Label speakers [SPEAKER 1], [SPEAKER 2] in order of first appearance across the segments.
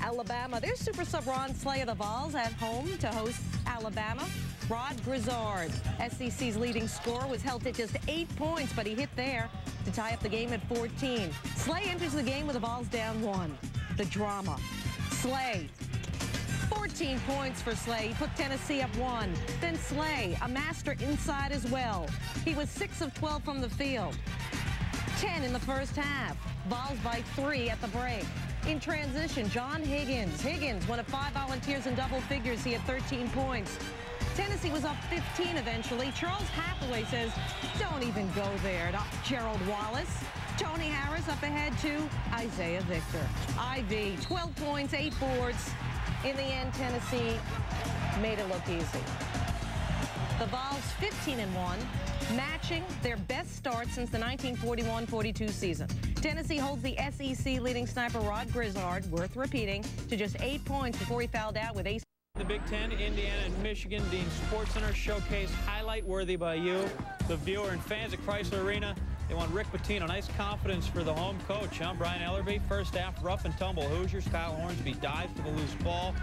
[SPEAKER 1] Alabama. There's super sub Ron Slay of the Vols at home to host Alabama. Rod Grizzard, SEC's leading scorer, was held at just eight points, but he hit there to tie up the game at 14. Slay enters the game with the Vols down one. The drama. Slay 14 points for Slay. He put Tennessee up one. Then Slay, a master inside as well. He was 6 of 12 from the field. 10 in the first half. Vols by three at the break. In transition, John Higgins. Higgins, one of five volunteers in double figures. He had 13 points. Tennessee was up 15 eventually. Charles Hathaway says, don't even go there to Gerald Wallace. Tony Harris up ahead to Isiah Victor. Ivy, 12 points, eight boards. In the end, Tennessee made it look easy. The Vols 15 and 1, matching their best start since the 1941-42 season. Tennessee holds the SEC leading sniper Rod Grizzard, worth repeating, to just eight points before he fouled out with ace.
[SPEAKER 2] The Big Ten, Indiana, and Michigan, Dean Sports Center showcase highlight worthy by you, the viewer and fans at Chrysler Arena. They want Rick Pitino. Nice confidence for the home coach, huh? Brian Ellerbe, first half, rough and tumble. Hoosiers, Kyle Hornsby dives for the loose ball.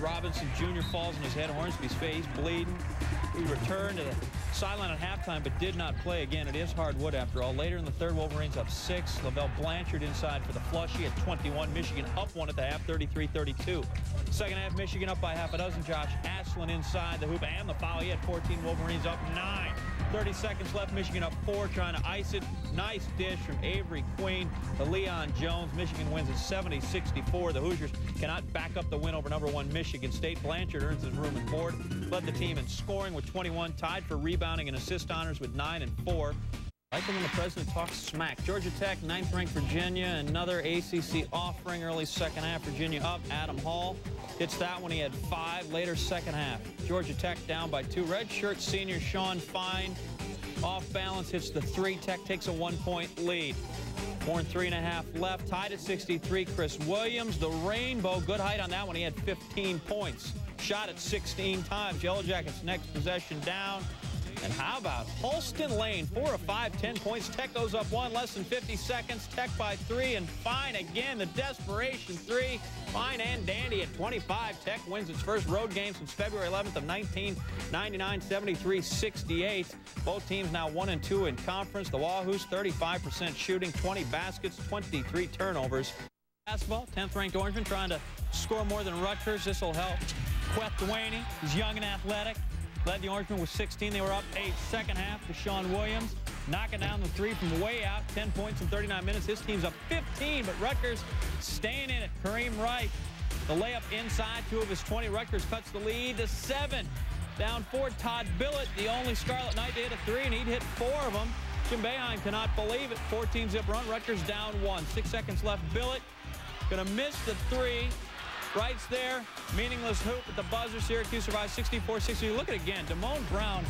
[SPEAKER 2] Robinson Jr. falls on his head. Hornsby's face bleeding. We returned to the sideline at halftime, but did not play again. It is hardwood after all. Later in the third, Wolverines up six. LaVell Blanchard inside for the flush. He had 21. Michigan up one at the half, 33-32. Second half, Michigan up by half a dozen. Josh Asselin inside the hoop and the foul. He had 14. Wolverines up nine. 30 seconds left. Michigan up four, trying to ice it. Nice dish from Avery Queen to Leon Jones. Michigan wins at 70-64. The Hoosiers cannot back up the win over number one Michigan State. Blanchard earns his room and board. Led the team in scoring with 21, tied for rebounding and assist honors with nine and four. Like when the president talks smack. Georgia Tech, ninth-ranked Virginia, another ACC offering early second half. Virginia up. Adam Hall hits that one. He had five. Later second half. Georgia Tech down by two. Redshirt senior Shaun Fein off balance hits the three. Tech takes a one-point lead. More than three and a half left. Tied at 63. Chris Williams, the rainbow. Good height on that one. He had 15 points. Shot at 16 times. Yellow Jackets next possession down. And how about Halston Lane, four of five, 10 points. Tech goes up one, less than 50 seconds. Tech by three, and Fein again, the desperation three. Fine and Dandy at 25. Tech wins its first road game since February 11th of 1999, 73-68. Both teams now one and two in conference. The Wahoos 35% shooting, 20 baskets, 23 turnovers. Basketball, 10th ranked Orangeman trying to score more than Rutgers. This will help. Kueth Duany, he's young and athletic. Led the Orangemen with 16. They were up eight second half Sean Williams. Knocking down the three from way out. 10 points in 39 minutes. His team's up 15, but Rutgers staying in it. Kareem Wright, the layup inside. Two of his 20. Rutgers cuts the lead to seven. Down four, Todd Billett, the only Scarlet Knight to hit a three, and he'd hit four of them. Jim Boeheim cannot believe it. 14 zip run. Rutgers down one. Six seconds left. Billett going to miss the three. Wright's there. Meaningless hoop at the buzzer. Syracuse survives 64-60. Look at it again. Damone Brown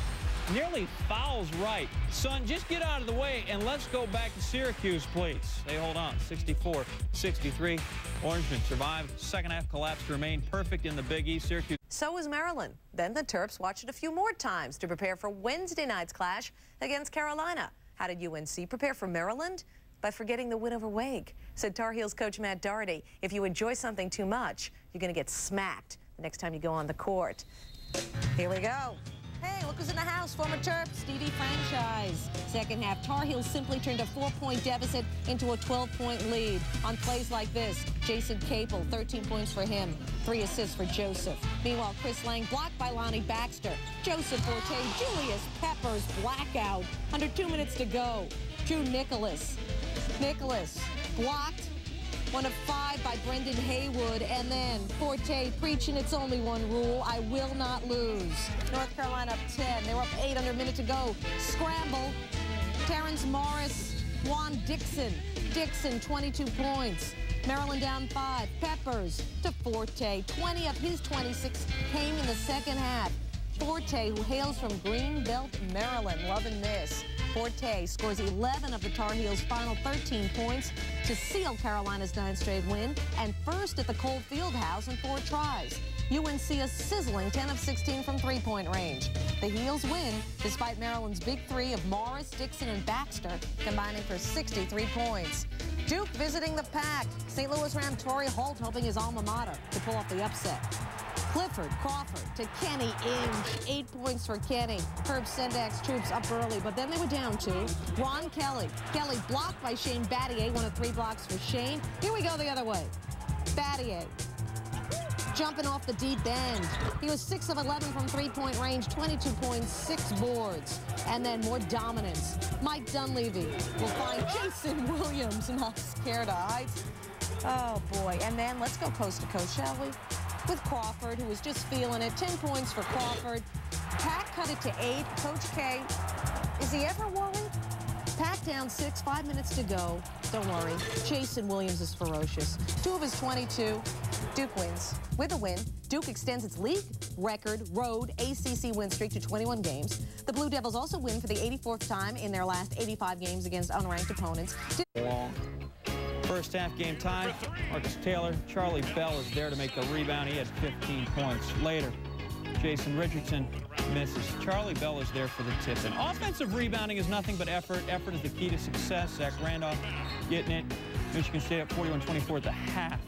[SPEAKER 2] nearly fouls Wright. Son, just get out of the way and let's go back to Syracuse, please. They hold on. 64-63. Orangemen survive. Second half collapse to remain perfect in the Big East. Syracuse.
[SPEAKER 1] So is Maryland. Then the Terps watched it a few more times to prepare for Wednesday night's clash against Carolina. How did UNC prepare for Maryland? By forgetting the win over Wake. Said Tar Heels coach Matt Doherty, if you enjoy something too much, you're going to get smacked the next time you go on the court. Here we go. Hey, look who's in the house. Former Terp, Stevie Franchise. Second half, Tar Heels simply turned a four-point deficit into a 12-point lead. On plays like this, Jason Capel, 13 points for him, three assists for Joseph. Meanwhile, Chris Lang blocked by Lonnie Baxter. Joseph Forte, Julius Peppers, blackout. Under two minutes to go. Drew Nicholas. Nicholas blocked one of five by Brendan Haywood, and then Forte preaching it's only one rule, I will not lose. North Carolina up 10. They were up eight under a minute to go. Scramble. Terrence Morris, Juan Dixon. Dixon, 22 points. Maryland down five. Peppers to Forte. 20 of his 26 came in the second half. Forte, who hails from Greenbelt, Maryland, loving this. Forte scores 11 of the Tar Heels' final 13 points to seal Carolina's ninth straight win and first at the Cole Fieldhouse in four tries. UNC a sizzling 10 of 16 from three-point range. The Heels win despite Maryland's big three of Morris, Dixon, and Baxter combining for 63 points. Duke visiting the pack. St. Louis Ram Torry Holt hoping his alma mater to pull off the upset. Clifford Crawford to Kenny Inge. Eight points for Kenny. Herb Sendek's troops up early, but then they were down two. Ron Kelly. Kelly blocked by Shane Battier. One of three blocks for Shane. Here we go the other way. Battier jumping off the deep end. He was 6 of 11 from three-point range, 22 points, 6 boards, and then more dominance. Mike Dunleavy will find Jason Williams not scared of heights. Oh, boy. And then let's go coast to coast, shall we? With Crawford, who was just feeling it. 10 points for Crawford. Pat cut it to 8. Coach K, is he ever worried? Pat down six, five minutes to go. Don't worry. Jason Williams is ferocious. Two of his 22. Duke wins. With a win, Duke extends its league record road ACC win streak to 21 games. The Blue Devils also win for the 84th time in their last 85 games against unranked opponents.
[SPEAKER 2] Long. First half game time. Marcus Taylor, Charlie Bell is there to make the rebound. He had 15 points. Later, Jason Richardson misses. Charlie Bell is there for the tip. And offensive rebounding is nothing but effort. Effort is the key to success. Zach Randolph getting it. Michigan State up 41-24 at the half.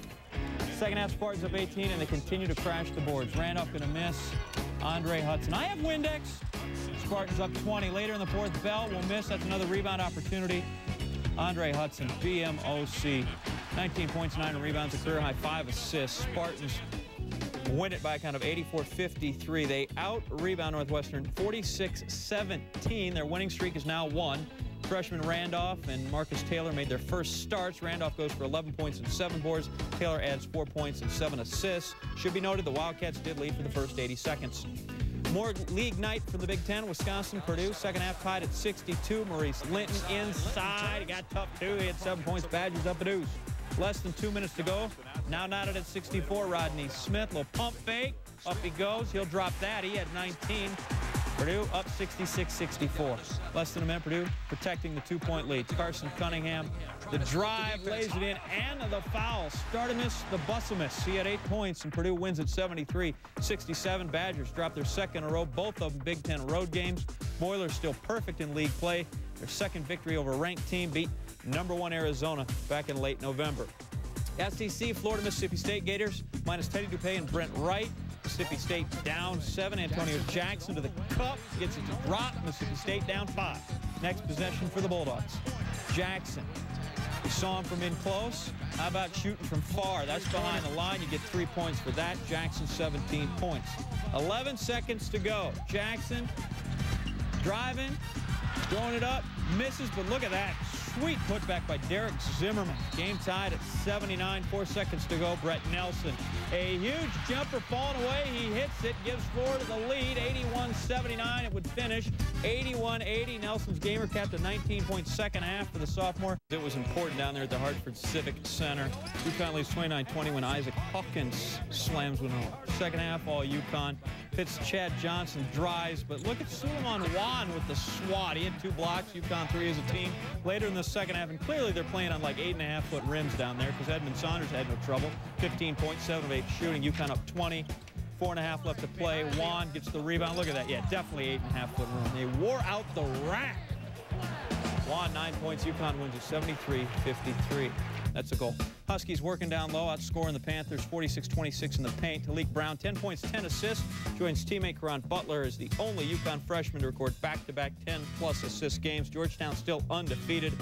[SPEAKER 2] Second half, Spartans up 18, and they continue to crash the boards. Randolph going to miss. Andre Hudson. I have Windex. Spartans up 20. Later in the fourth, Bell will miss. That's another rebound opportunity. Andre Hudson, BMOC. 19 points, 9 rebounds, a career high, 5 assists. Spartans win it by a count of 84-53. They out-rebound Northwestern 46-17. Their winning streak is now one. Freshman Randolph and Marcus Taylor made their first starts. Randolph goes for 11 points and 7 boards. Taylor adds 4 points and 7 assists. Should be noted the Wildcats did lead for the first 80 seconds. More league night for the Big Ten. Wisconsin, Purdue. Second half tied at 62. Maurice Linton inside. He got tough, too. He had 7 points. Badgers up a deuce. Less than two minutes to go. Now knotted at 64, Rodney Smith. Little pump fake. Up he goes. He'll drop that. He had 19. Purdue up 66-64. Less than a minute, Purdue protecting the two-point lead. Carson Cunningham, the drive, lays it in, and the foul. Startimus, the Bussimus. He had eight points, and Purdue wins at 73-67. Badgers drop their second in a row, both of them Big Ten road games. Boilers still perfect in league play. Their second victory over a ranked team beat number one Arizona back in late November. SEC, Florida, Mississippi State Gators, minus Teddy Dupay and Brent Wright. Mississippi State down seven. Antonio Jackson to the cup, gets it to drop. Mississippi State down five. Next possession for the Bulldogs. Jackson. We saw him from in close. How about shooting from far? That's behind the line. You get three points for that. Jackson, 17 points. 11 seconds to go. Jackson driving, throwing it up, misses, but look at that. Sweet putback by Derrick Zimmerman. Game tied at 79, four seconds to go. Brett Nelson. A huge jumper falling away. He hits it, gives Florida the lead. 81-79. It would finish 81-80. Nelson's gamer capped a 19-point second half for the sophomore. It was important down there at the Hartford Civic Center. UConn leads 29-20 when Isaac Hawkins slams one home. Second half, all UConn. Fits Chad Johnson drives, but look at Souleymane Wane with the swat. He had two blocks. UConn three as a team. Later in the second half, and clearly they're playing on like eight and a half foot rims down there because Edmund Saunders had no trouble. 15 points, 7 of 8 shooting. UConn up 20. Four and a half left to play. Wane gets the rebound. Look at that. Yeah, definitely eight and a half foot room. They wore out the rack. Wane, nine points. UConn wins at 73-53. That's a goal. Huskies working down low, outscoring the Panthers 46-26 in the paint. Taliek Brown, 10 points, 10 assists. Joins teammate Caron Butler as the only UConn freshman to record back-to-back 10-plus assist games. Georgetown still undefeated.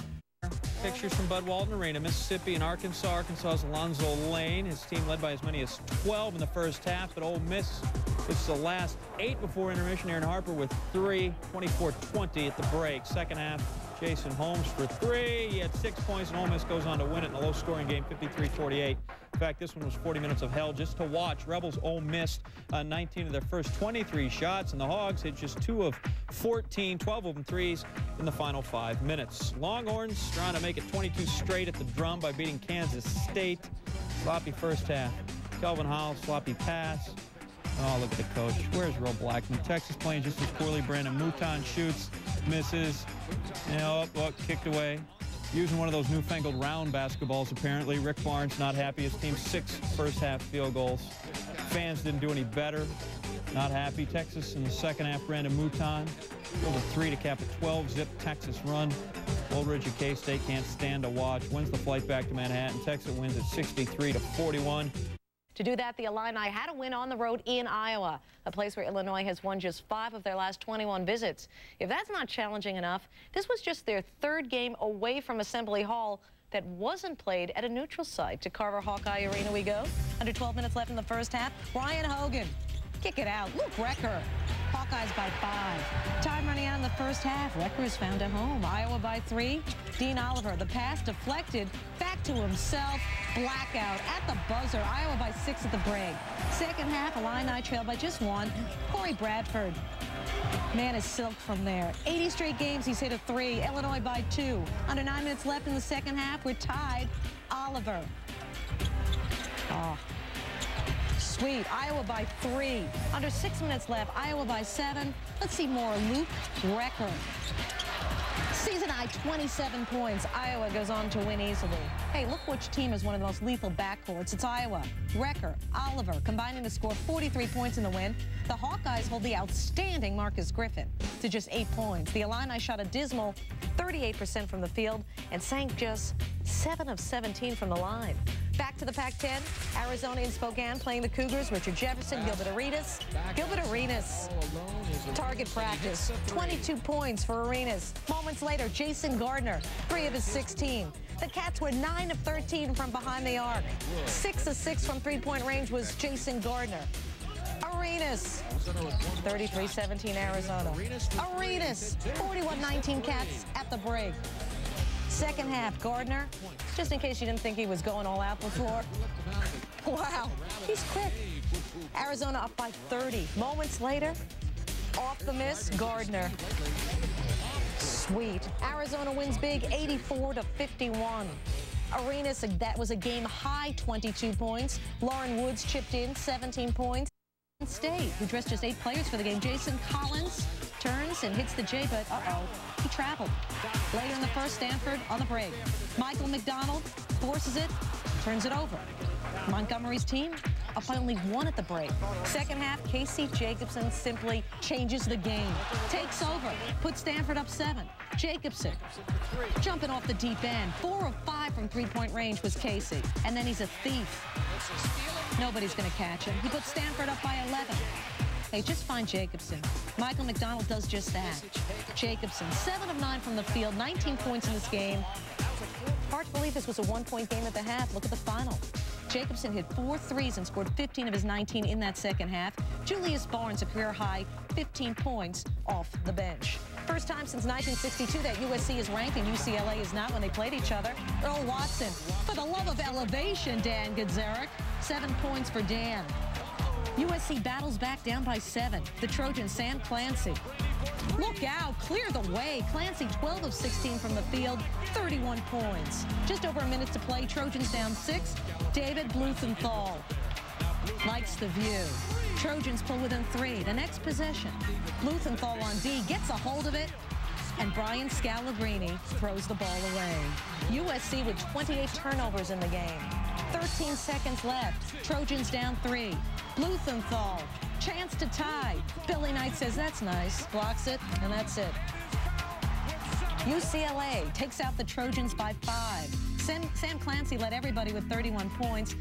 [SPEAKER 2] Pictures from Bud Walton Arena, Mississippi and Arkansas. Arkansas's Alonzo Lane. His team led by as many as 12 in the first half, but Ole Miss it's the last eight before intermission. Aaron Harper with three, 24-20 at the break. Second half, Jason Holmes for three. He had six points, and Ole Miss goes on to win it in a low-scoring game, 53-48. In fact, this one was 40 minutes of hell just to watch. Rebels Ole missed uh, 19 of their first 23 shots, and the Hogs hit just two of 14, 12 of them threes in the final five minutes. Longhorns trying to make it 22 straight at the drum by beating Kansas State. Sloppy first half. Kelvin Howell, sloppy pass. Oh, look at the coach. Where's Roe Blackman? Texas playing just as poorly. Brandon Mouton shoots. Misses. You know, kicked away. Using one of those newfangled round basketballs, apparently. Rick Barnes not happy. His team six first half field goals. Fans didn't do any better. Not happy. Texas in the second half, Brandon Mouton over three to cap a 12-zip Texas run. Wooldridge K-State can't stand to watch. Wins the flight back to Manhattan. Texas wins at 63 to 41.
[SPEAKER 1] To do that, the Illini had a win on the road in Iowa, a place where Illinois has won just five of their last 21 visits. If that's not challenging enough, this was just their third game away from Assembly Hall that wasn't played at a neutral site. To Carver Hawkeye Arena we go. Under 12 minutes left in the first half. Ryan Hogan kick it out. Luke Recker. Hawkeyes by five. Time running out in the first half. Recker is found at home. Iowa by three. Dean Oliver, the pass deflected. Back to himself. Blackout at the buzzer. Iowa by six at the break. Second half, Illini trail by just one. Corey Bradford. Man is silk from there. 80 straight games, he's hit a three. Illinois by two. Under nine minutes left in the second half, we're tied. Oliver. Sweet. Iowa by three. Under six minutes left. Iowa by seven. Let's see more. Luke Recker. Season high 27 points. Iowa goes on to win easily. Hey, look which team is one of the most lethal backcourts. It's Iowa. Recker, Oliver combining to score 43 points in the win. The Hawkeyes hold the outstanding Marcus Griffin to just eight points. The Illini shot a dismal 38% from the field and sank just 7 of 17 from the line. Back to the Pac-10, Arizona and Spokane playing the Cougars. Richard Jefferson, Gilbert Arenas. Gilbert Arenas, target practice, 22 points for Arenas. Moments later, Jason Gardner, 3 of his 16. The Cats were 9 of 13 from behind the arc. 6 of 6 from three-point range was Jason Gardner. Arenas, 33-17 Arizona. Arenas, 41-19 Cats at the break. Second half, Gardner, just in case you didn't think he was going all out before. Wow, he's quick. Arizona up by 30. Moments later, off the miss, Gardner. Sweet. Arizona wins big, 84 to 51. Arenas, that was a game high 22 points. Lauren Woods chipped in 17 points. State, who dressed just eight players for the game. Jason Collins turns and hits the J, but uh-oh, he traveled. Later in the first, Stanford on the break. Michael McDonald forces it, turns it over. Montgomery's team only one at the break. Second half, Casey Jacobsen simply changes the game. Takes over, puts Stanford up seven. Jacobsen jumping off the deep end. Four of five from three-point range was Casey. And then he's a thief. Nobody's going to catch him. He puts Stanford up by 11. Hey, just find Jacobsen. Michael McDonald does just that. Jacobsen, 7 of 9 from the field, 19 points in this game. Hard to believe this was a one-point game at the half. Look at the final. Jacobsen hit four threes and scored 15 of his 19 in that second half. Julius Barnes, a career high, 15 points off the bench. First time since 1962 that USC is ranked and UCLA is not when they played each other. Earl Watson, for the love of elevation, Dan Gadzuric. Seven points for Dan. USC battles back down by seven. The Trojan Sam Clancy. Look out, clear the way. Clancy 12 of 16 from the field, 31 points. Just over a minute to play, Trojans down six. David Bluethenthal likes the view. Trojans pull within three. The next possession, Bluethenthal on D gets a hold of it, and Brian Scalabrine throws the ball away. USC with 28 turnovers in the game. 13 seconds left. Trojans down three. Bluethenthal, chance to tie. Billy Knight says, that's nice. Blocks it, and that's it. UCLA takes out the Trojans by five. Sam, Sam Clancy led everybody with 31 points.